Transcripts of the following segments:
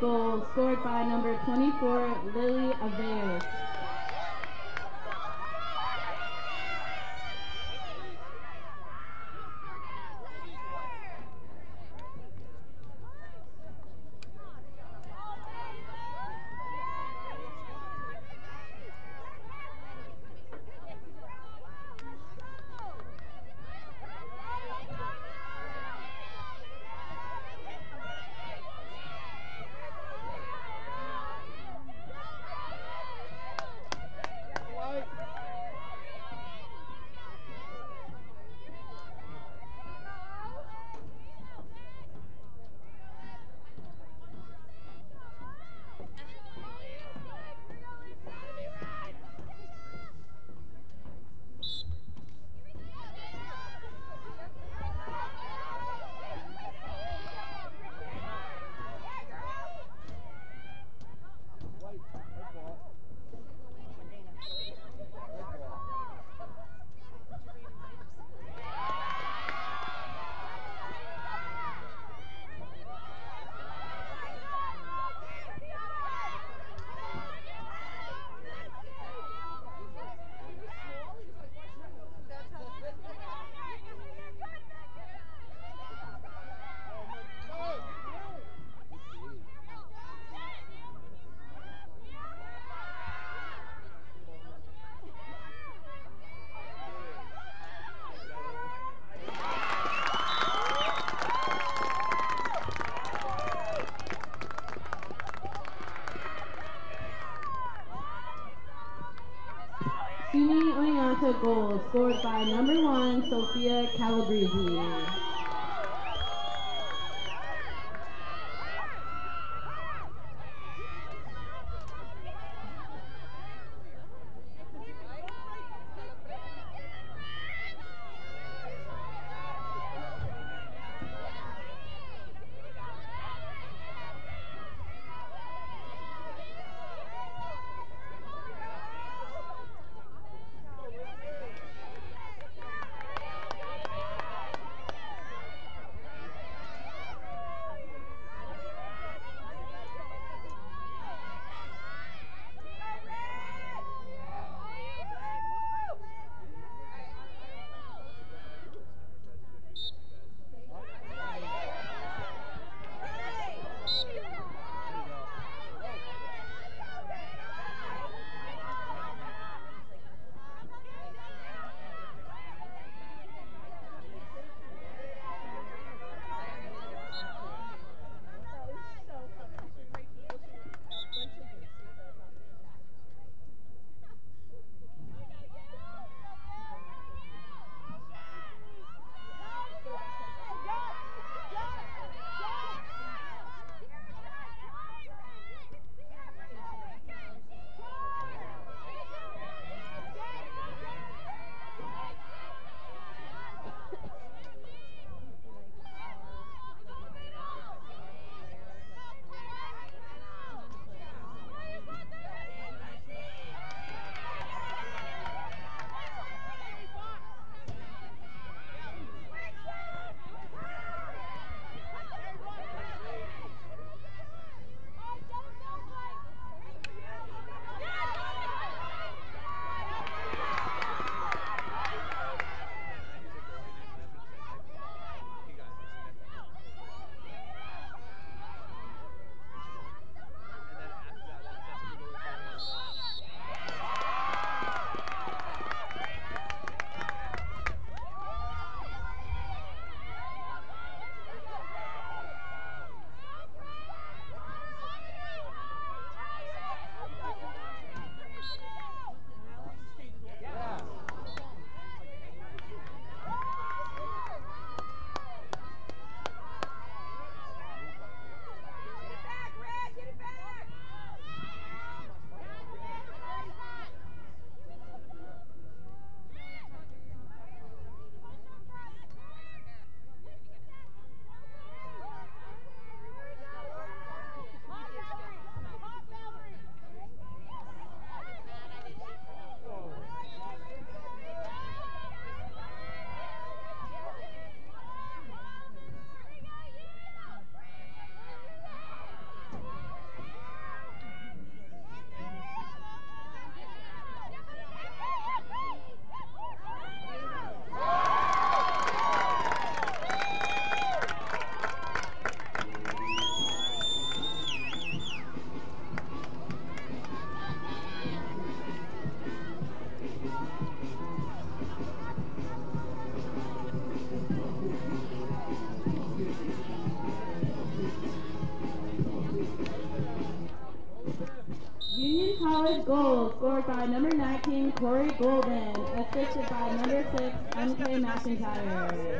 goal, scored by number 24, Lily Aveas. Goal, scored by number one, Sophia Calabrese. Corey Golden, assisted by number 6, MK McIntyre.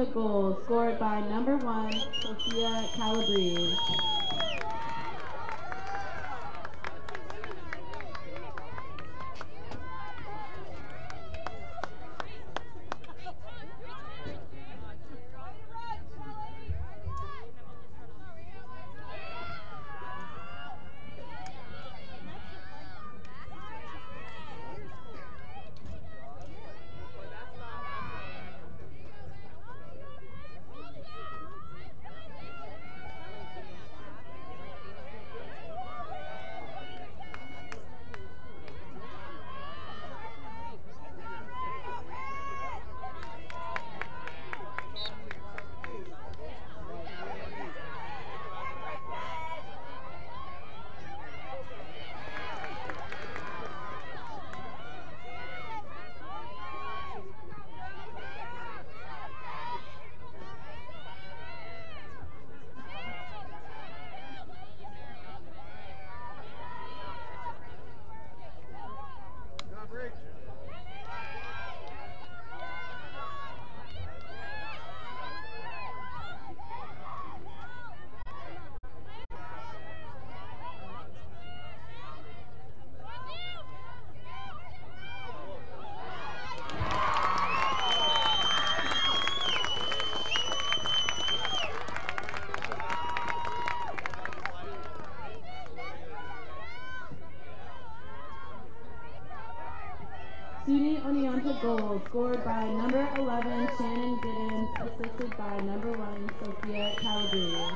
Oneonta goal scored by number one, Sophia Calabrese. SUNY Oneonta goal scored by number 11 Shannon Giddens, assisted by number 1 Sophia Calabrese.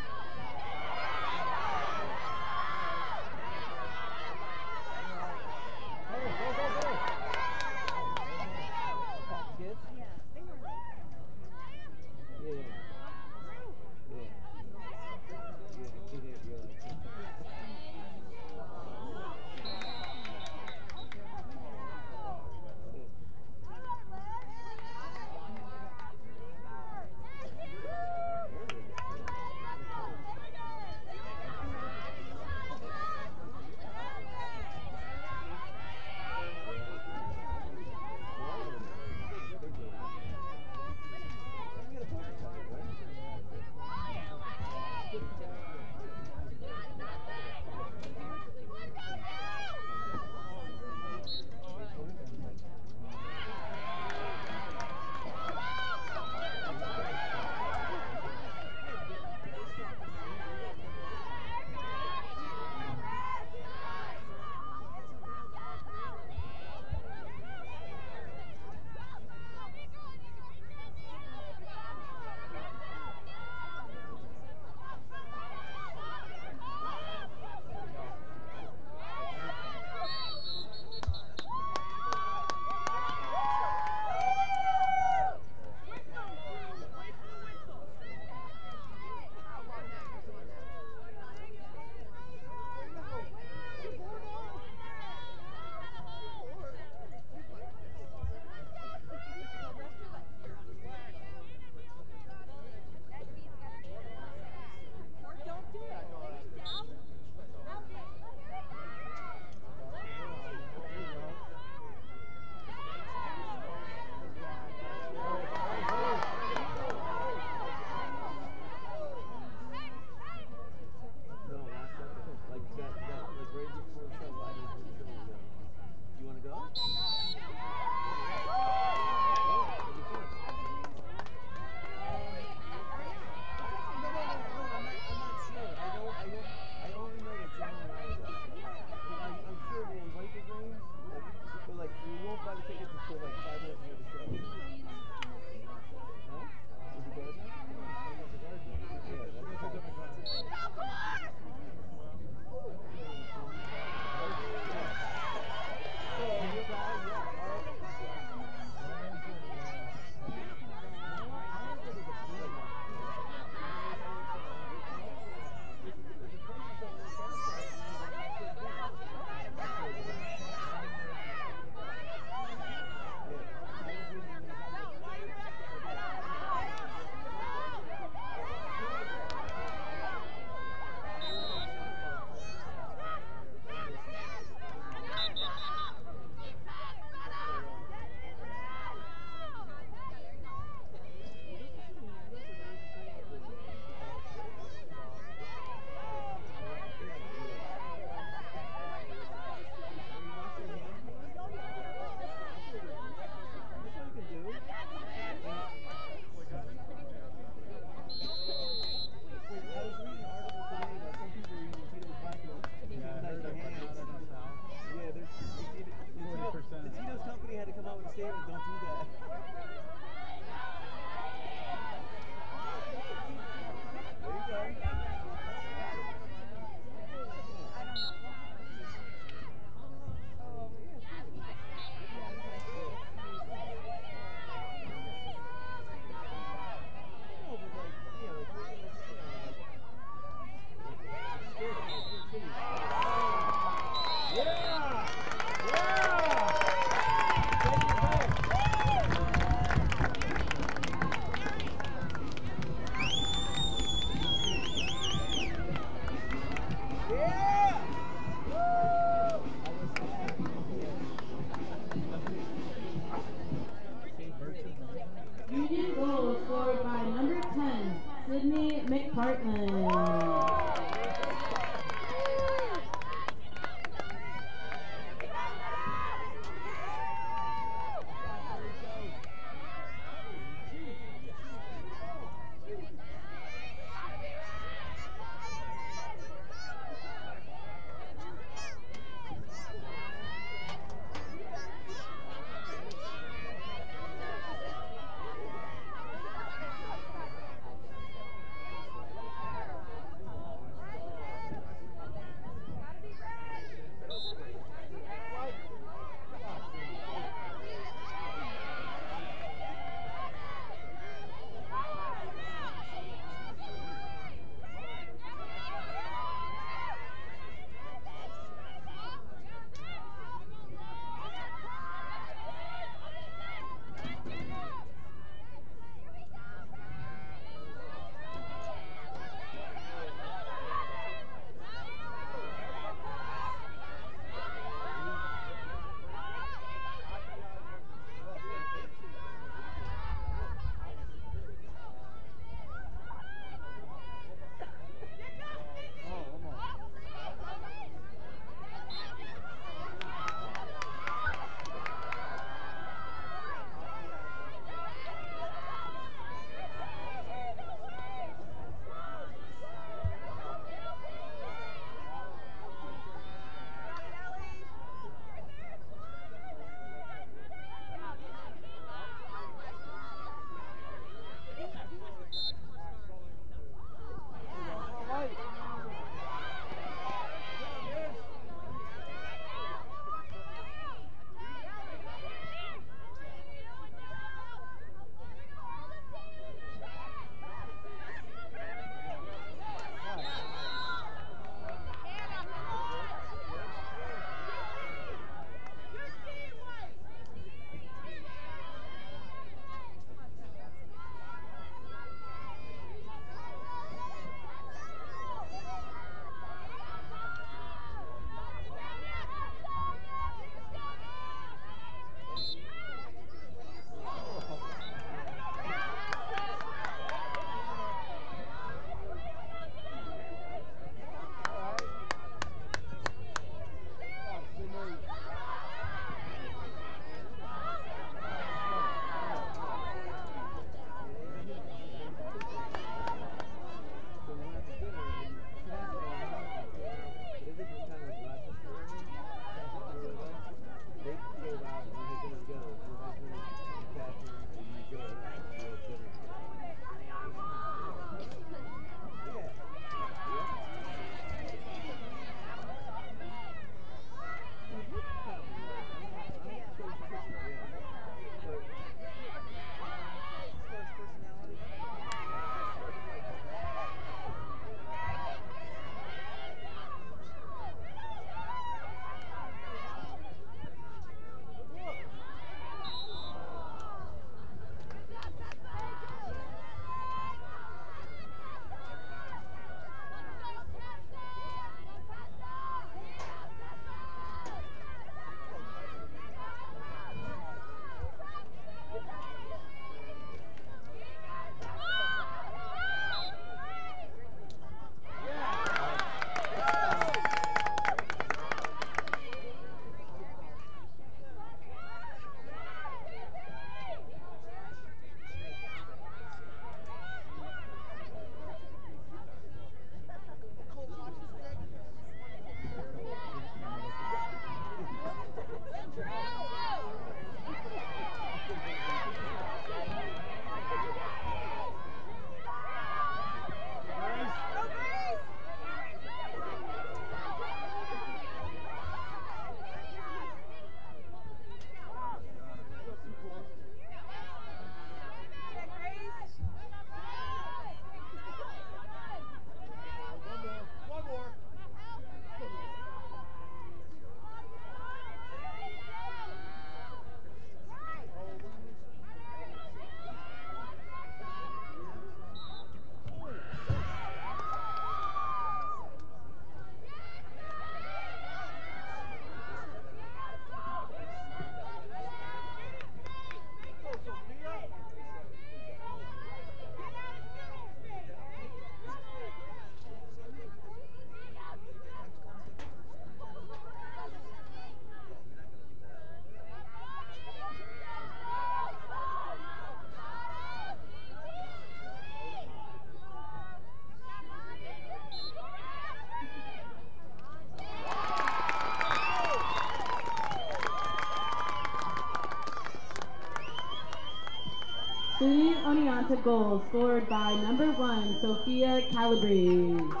Oneonta goal scored by number one, Sophia Calabrese.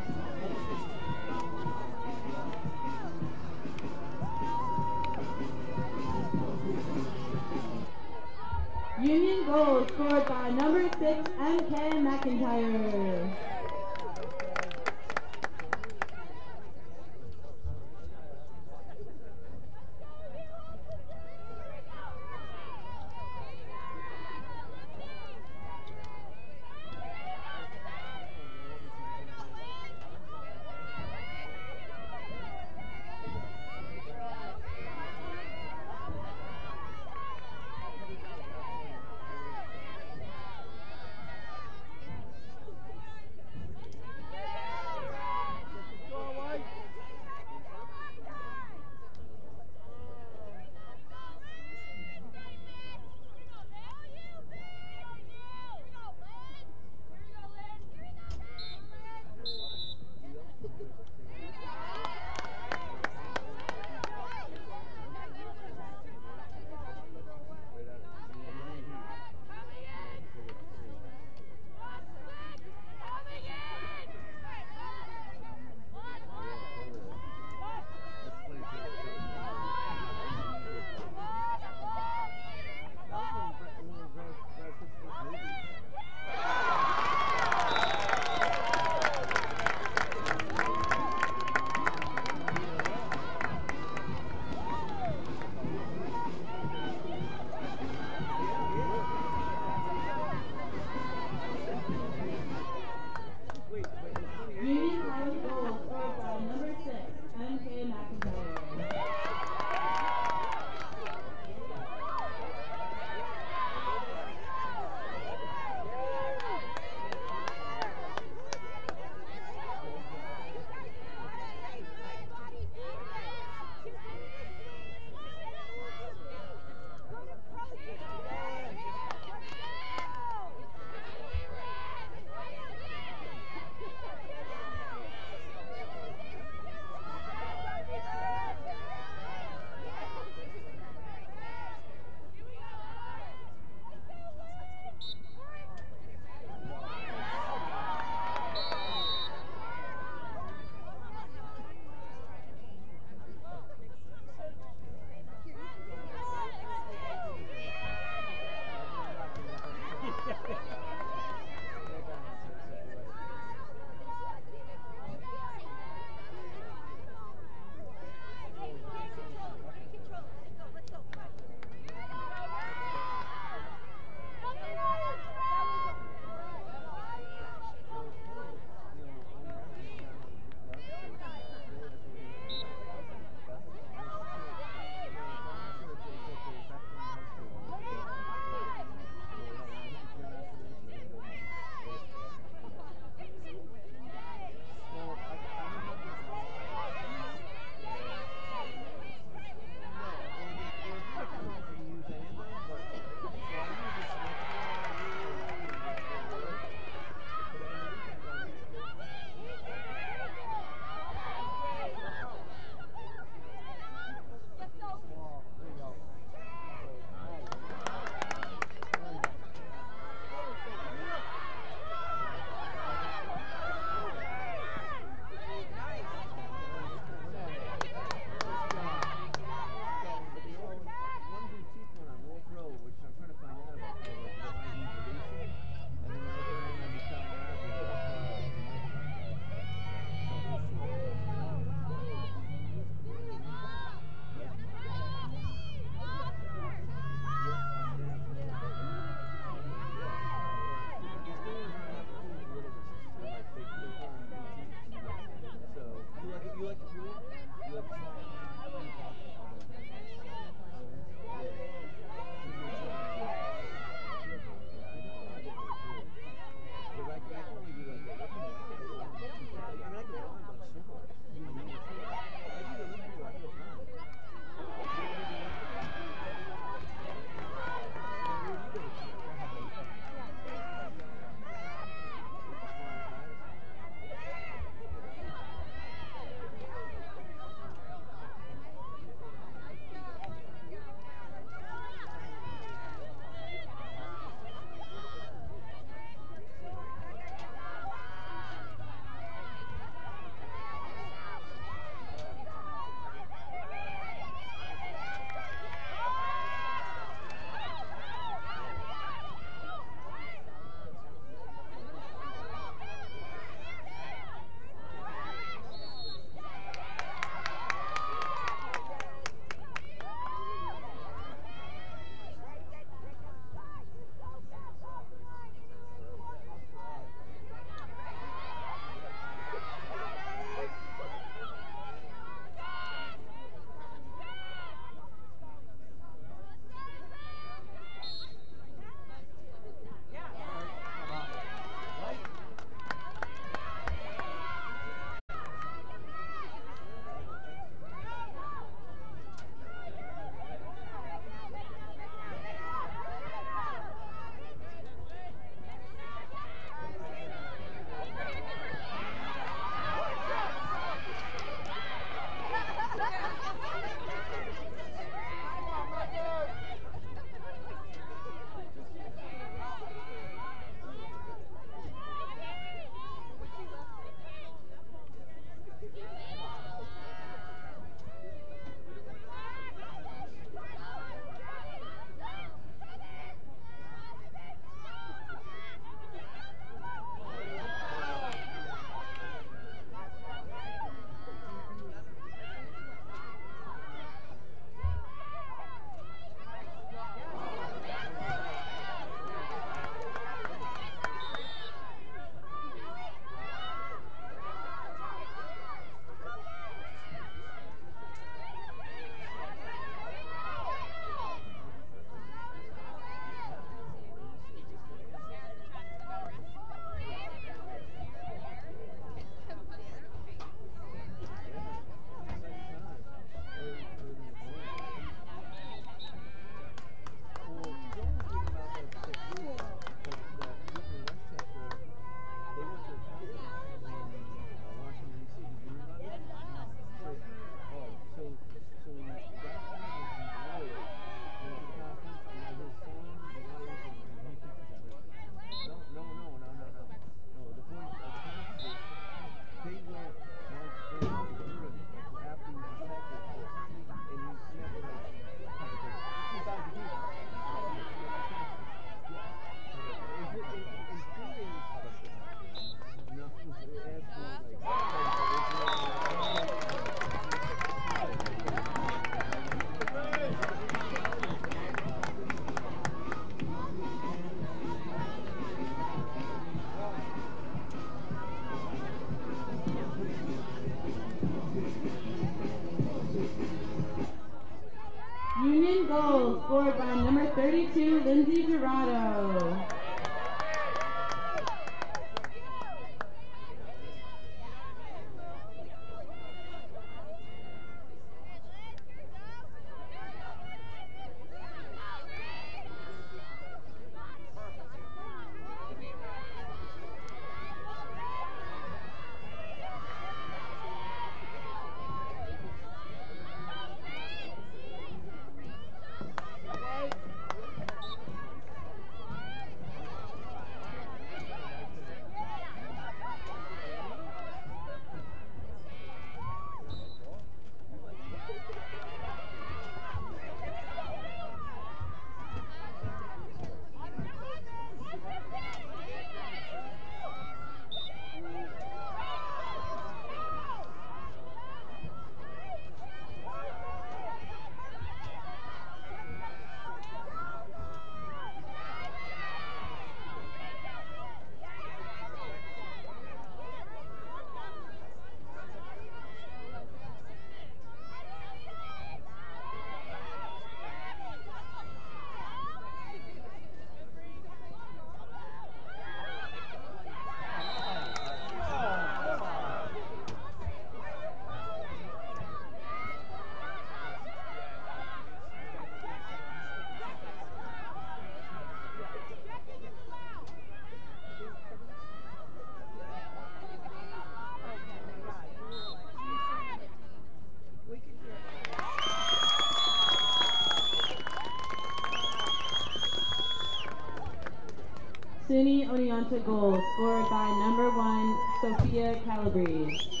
SUNY Oneonta goal, scored by number one, Sophia Calabrese.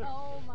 Oh my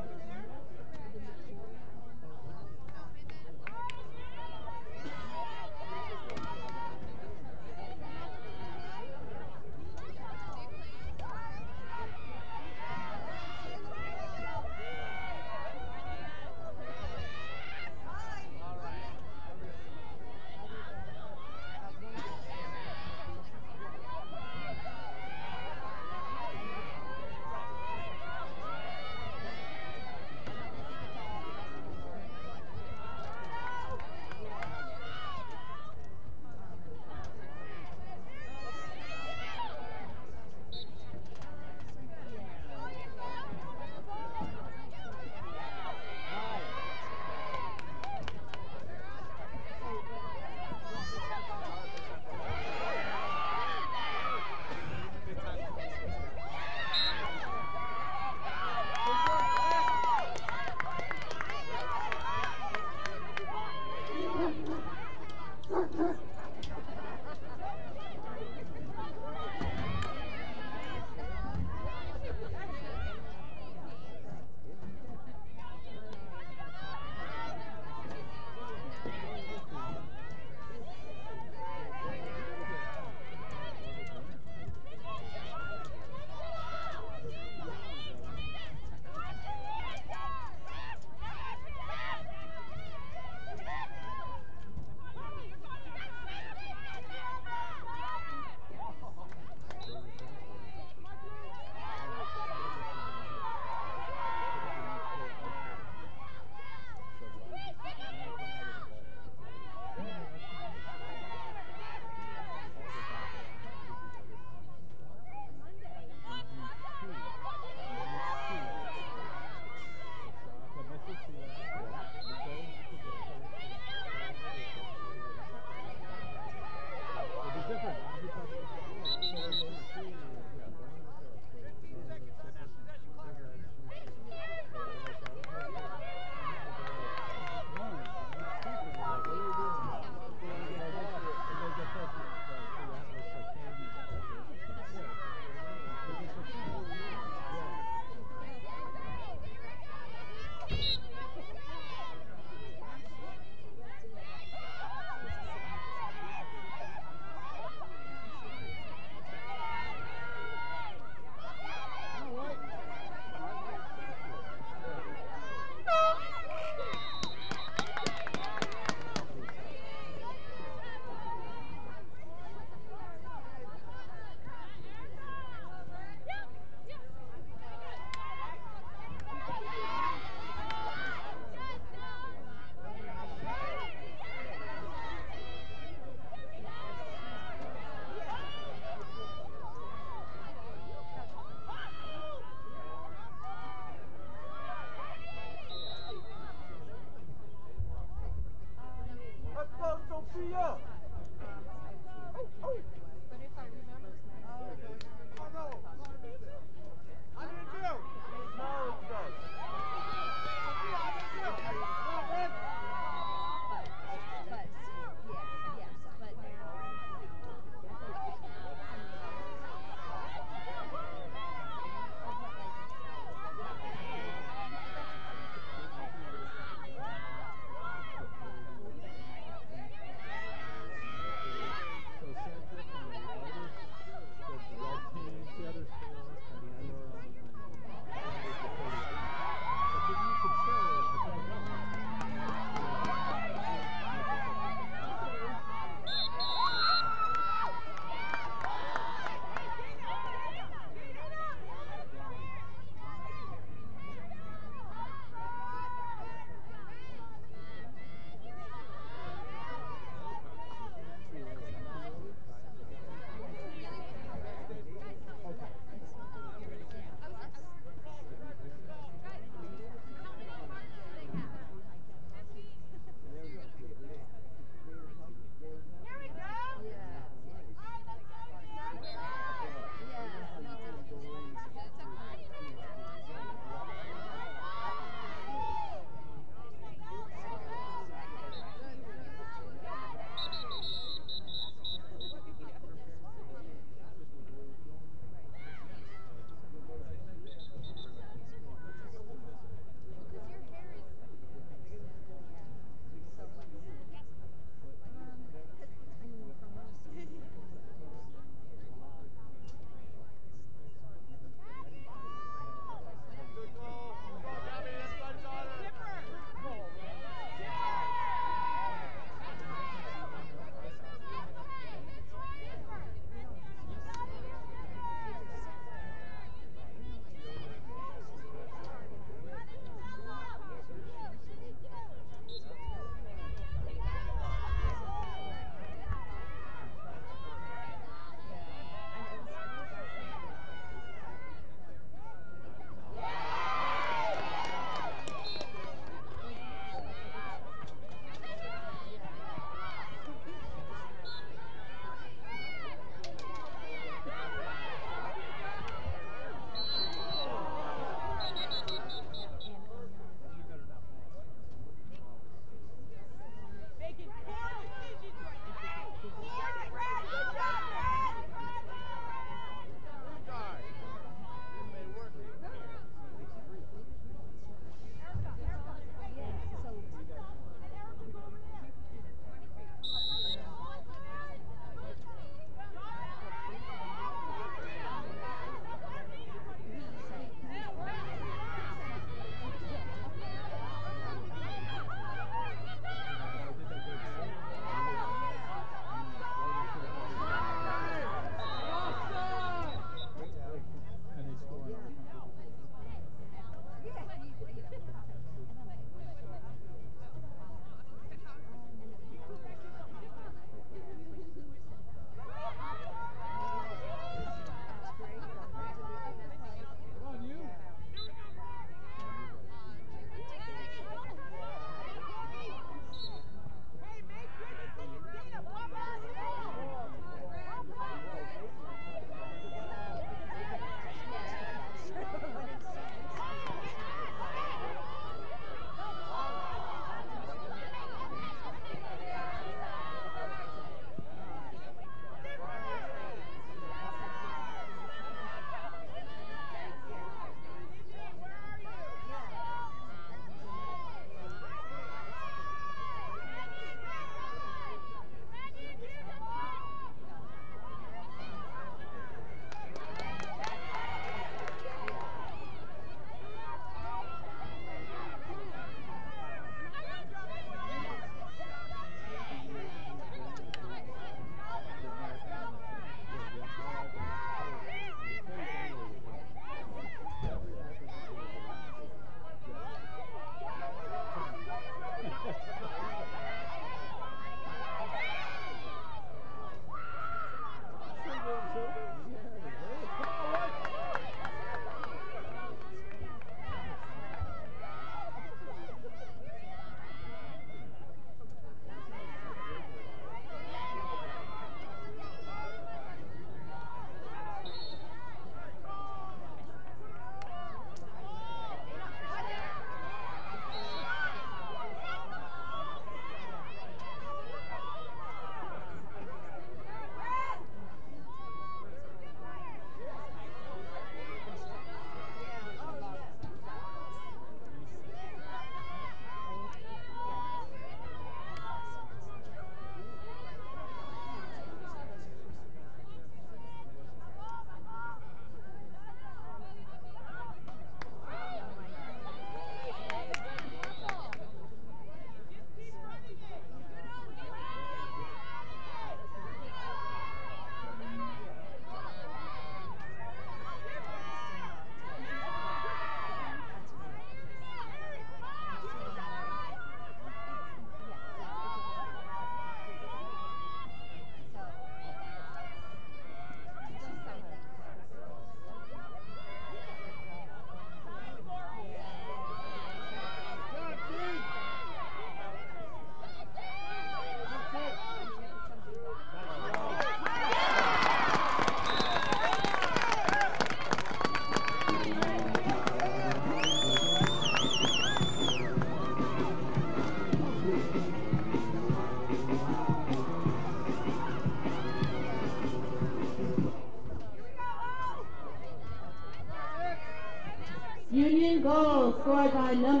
scored by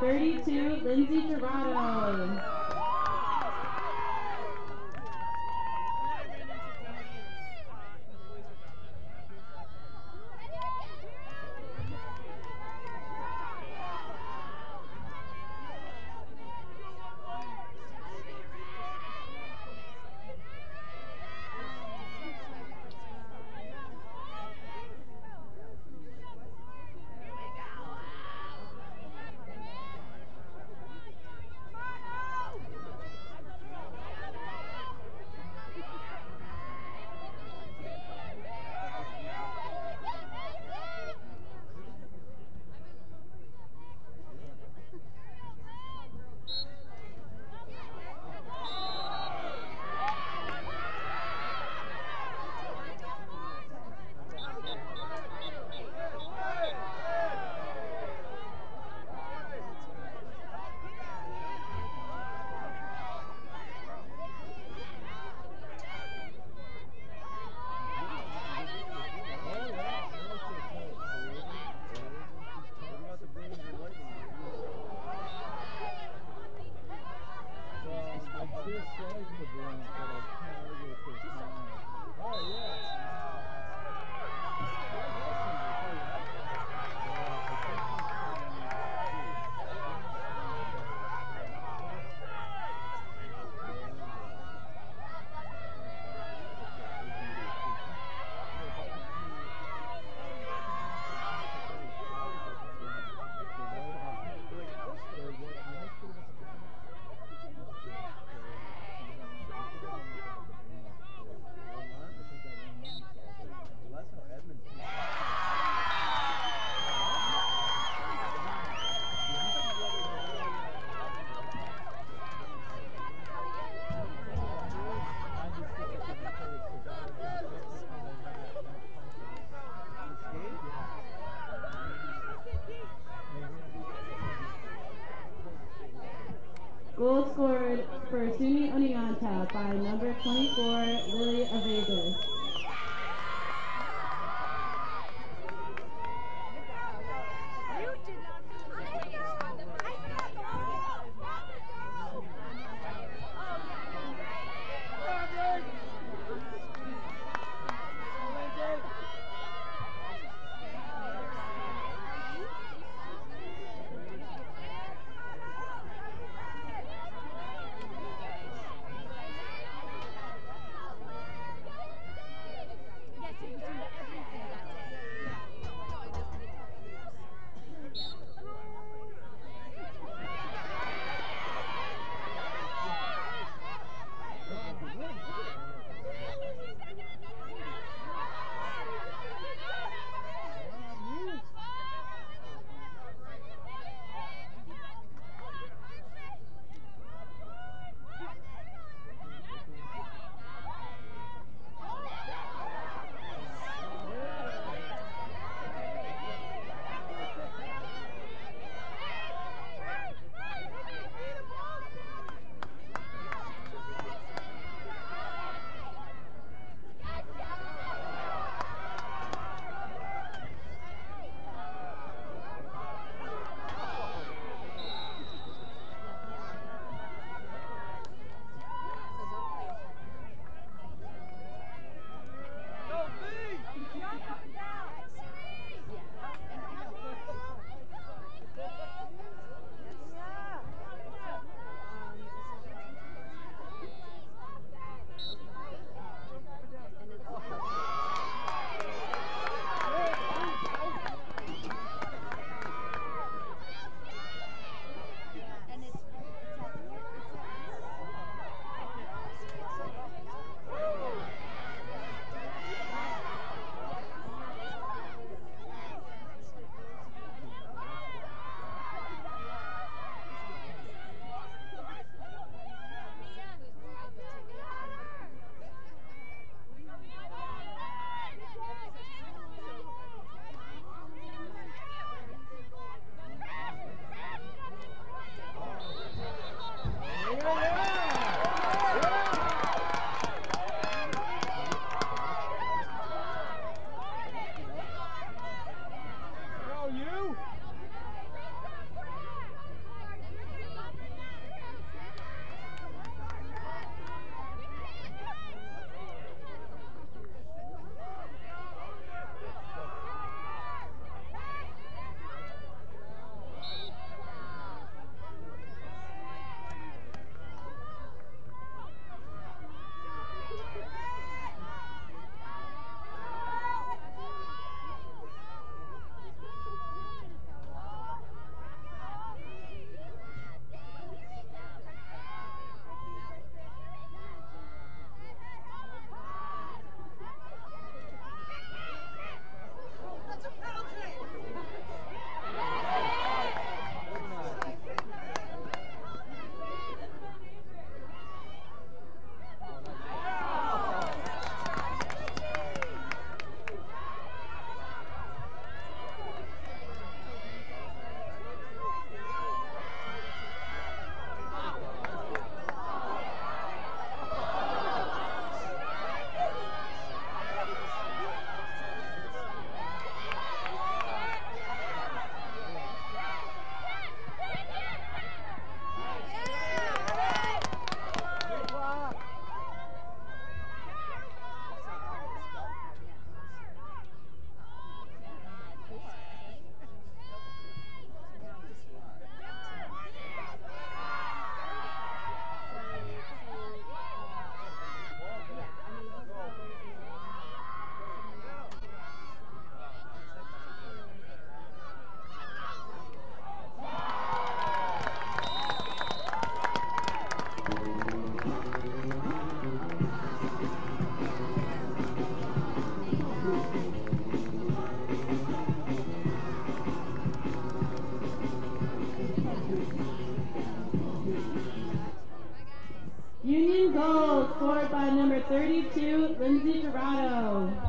32, Lindsay Gerardo. For SUNY Oneonta by number 24, Lily Avegas. 32, Lindsay Dorado.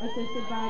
Assisted by